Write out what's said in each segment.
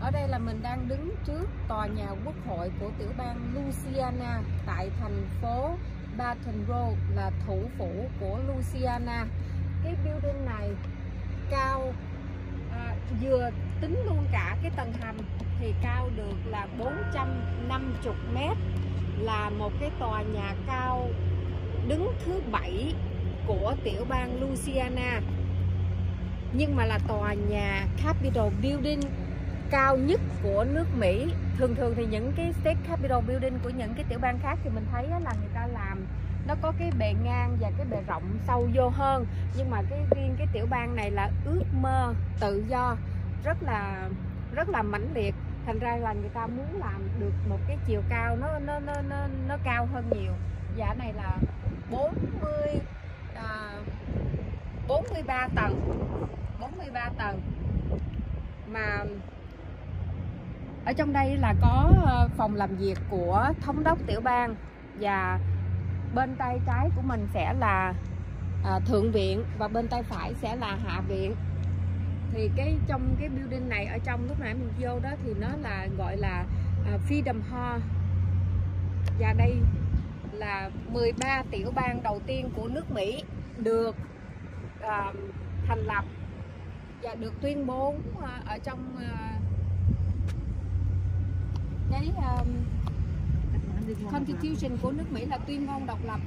Ở đây là mình đang đứng trước tòa nhà quốc hội của tiểu bang Louisiana tại thành phố Baton Rouge là thủ phủ của Louisiana. Cái building này cao à, vừa tính luôn cả cái tầng hầm thì cao được là 450 mét là một cái tòa nhà cao đứng thứ bảy của tiểu bang Louisiana nhưng mà là tòa nhà Capitol Building cao nhất của nước Mỹ. Thường thường thì những cái state Capitol Building của những cái tiểu bang khác thì mình thấy là người ta làm nó có cái bề ngang và cái bề rộng sâu vô hơn. Nhưng mà cái riêng cái tiểu bang này là ước mơ tự do rất là rất là mãnh liệt. Thành ra là người ta muốn làm được một cái chiều cao nó nó nó nó, nó cao hơn nhiều. Dạ này là 40 à, 43 tầng 43 tầng. Mà ở trong đây là có ờ, phòng làm việc của thống đốc tiểu bang và bên tay trái của mình sẽ là à, thượng viện và bên tay phải sẽ là hạ viện. Thì cái trong cái building này ở trong lúc nãy mình vô đó thì nó là gọi là à, Freedom Hall. Và đây là 13 tiểu bang đầu tiên của nước Mỹ được à, thành lập và được tuyên bố à, ở trong à, cái um, Constitution của nước Mỹ là tuyên ngôn độc lập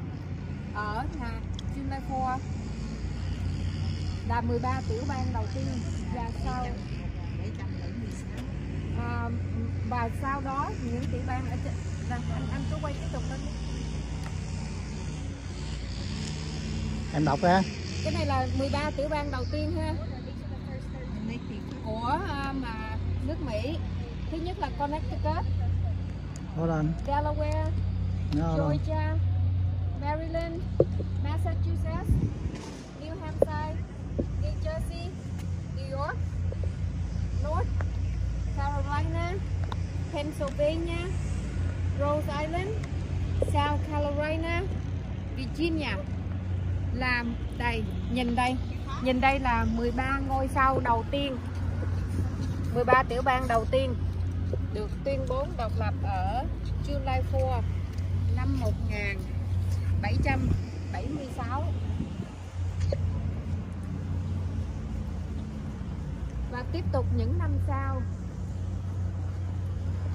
ở là July 4 là 13 tiểu bang đầu tiên và sau à, và sau đó những tiểu bang ở trên là anh anh cứ quay tiếp tục lên em đọc ra cái này là 13 tiểu bang đầu tiên ha. Của à, mà nước Mỹ thứ nhất là Connecticut. Hold on. Delaware. No, no. Georgia. Maryland. Massachusetts. New Hampshire. New Jersey. New York. North Carolina. Pennsylvania. Rhode Island. South Carolina. Virginia. Là đây nhìn đây. Nhìn đây là 13 ngôi sao đầu tiên. 13 tiểu bang đầu tiên được tuyên bố độc lập ở July 4 năm 1776 và tiếp tục những năm sau,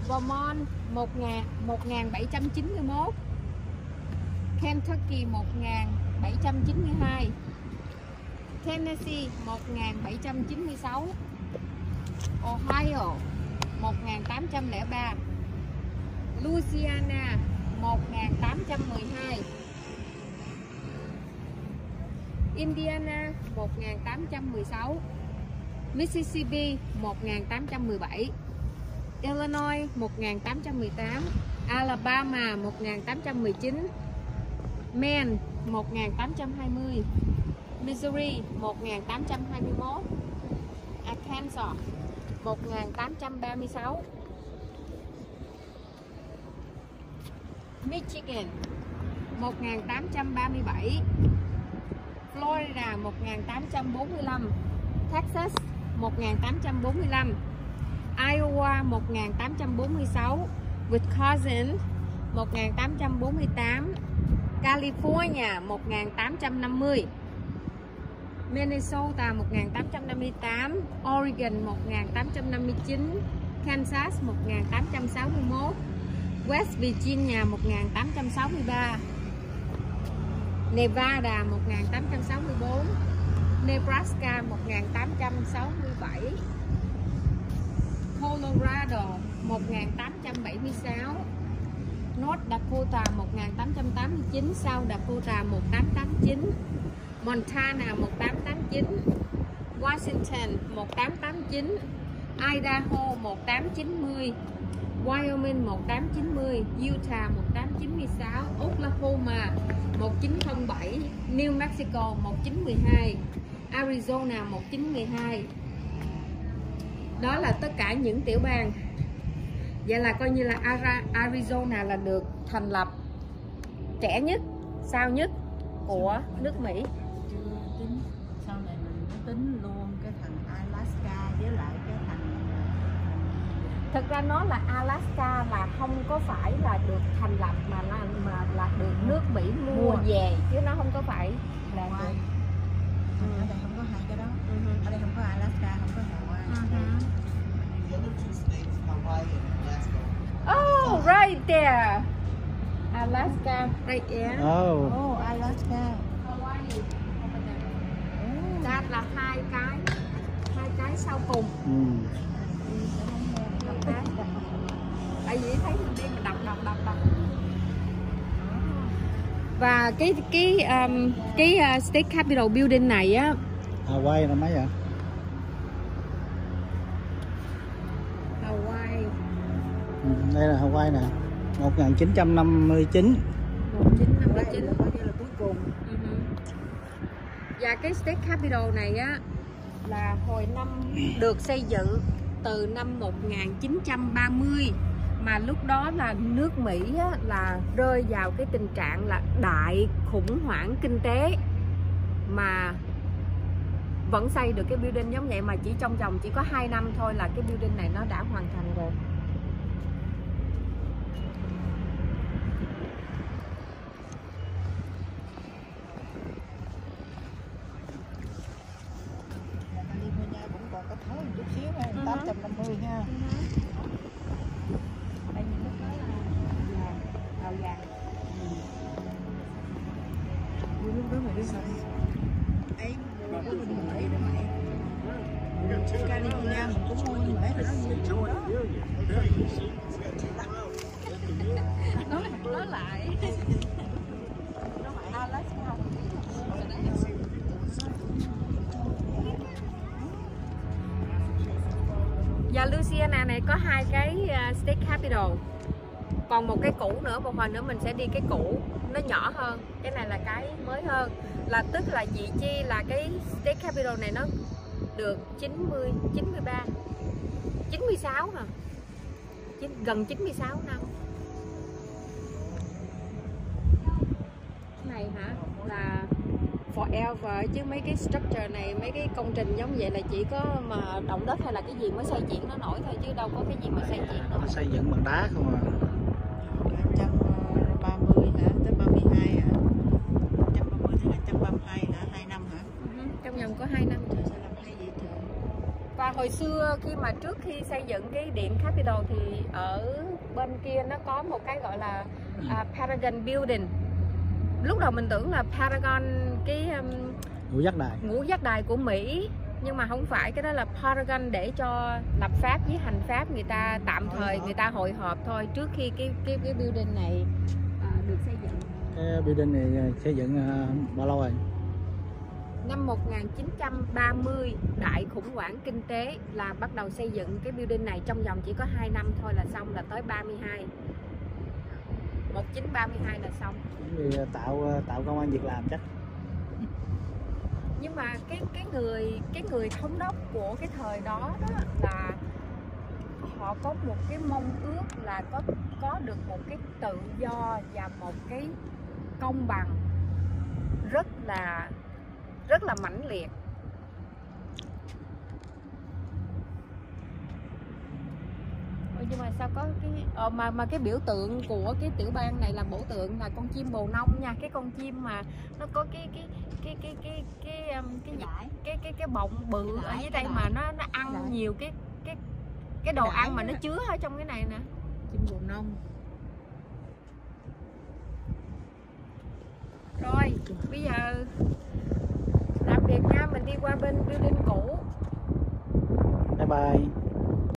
Vermont 1791 Kentucky 1792 Tennessee 1796 Ohio 1803 Louisiana 1812 Indiana 1816 Mississippi 1817 Illinois 1818 Alabama 1819 Maine 1820 Missouri 1821 Arkansas 1836 Michigan 1837 Florida 1845 Texas 1845 Iowa 1846 Wisconsin 1848 California 1850 Minnesota 1858 Oregon 1859 Kansas 1861 West Virginia 1863 Nevada 1864 Nebraska 1867 Colorado 1876 North Dakota 1889 South Dakota 1889 Montana 1889 Washington 1889 Idaho 1890 Wyoming 1890 Utah 1896 Oklahoma 1907 New Mexico 1912 Arizona 1912 đó là tất cả những tiểu bang. Vậy là coi như là Arizona là được thành lập trẻ nhất, sao nhất của nước Mỹ. Thực ra nó là Alaska là không có phải là được thành lập mà là mà là được nước Mỹ mua Mua. về chứ nó không có phải là Hawaii. được ở đây không có hai cái đó Ừ ở đây không có Alaska không có Hawaii Ừ. Oh, right there. Alaska, right there. oh oh Alaska Hawaii. oh. That là hai cái, hai cái sau cùng. ừ. Và cái cái um, cái uh, State Capitol Building này á. Hawaii là mấy vậy Hawaii. Ừ. đây là Hawaii nè. 1959 1959 coi như là cuối cùng. Và cái State Capitol này á là hồi năm được xây dựng từ năm 1930 mà lúc đó là nước Mỹ á, là rơi vào cái tình trạng là đại khủng hoảng kinh tế mà vẫn xây được cái building giống vậy mà chỉ trong vòng chỉ có 2 năm thôi là cái building này nó đã hoàn thành rồi. California cũng còn có thối chút xíu ha Ừ hứ. 850 ha nói nói lại Alaska và Louisiana này có hai cái à, uh, state capital. Còn một cái cũ nữa một hồi nữa mình sẽ đi cái cũ nó nhỏ hơn. Cái này là cái mới hơn. Là tức là vị chi là cái state capital này nó được 90 93 96 hả? Chín- gần 96 năm. Cái này hả? Là forever. Chứ mấy cái structure này mấy cái công trình giống vậy là chỉ có mà động đất hay là cái gì mới xây chuyển nó nổi thôi chứ đâu có cái gì mà xây chuyển nó xây dựng bằng đá không à? 130 hả? Tới 32 hả? 130 tới 132 hả? 2 năm hả? Ừ, trong vòng có 2 năm. Trời sao làm hay vậy trời và hồi xưa khi mà trước khi xây dựng cái điện Capitol thì ở bên kia nó có một cái gọi là à, Paragon Building. Lúc đầu mình tưởng là Paragon cái um, ngũ giác đài. ngũ giác đài của Mỹ nhưng mà không phải cái đó là Paragon để cho lập pháp với hành pháp người ta tạm thời người ta hội họp thôi trước khi cái cái cái building này à, được xây dựng. Cái building này xây dựng à, bao lâu rồi năm 1930 đại khủng hoảng kinh tế là bắt đầu xây dựng cái building này trong vòng chỉ có 2 năm thôi là xong là tới 32 1932 là xong. Như tạo tạo công an việc làm chắc nhưng mà cái cái người cái người thống đốc của cái thời đó, đó là họ có một cái mong ước là có có được một cái tự do và một cái công bằng. Rất là rất là mãnh liệt. Nhưng mà sao có cái ờ, mà mà cái biểu tượng của cái tiểu bang này là biểu tượng là con chim bồ nông nha. Cái con chim mà nó có cái cái cái cái cái cái um, cái gì? Cái cái cái bọng bự Cái ở dưới cái đây mà nó nó Cái ăn đải. nhiều cái cái cái đồ Cái ăn mà nó chứa ở trong cái này nè. Chim bồ nông. Rồi bây giờ Việt Nam nha mình đi qua bên building cũ. Bye bye.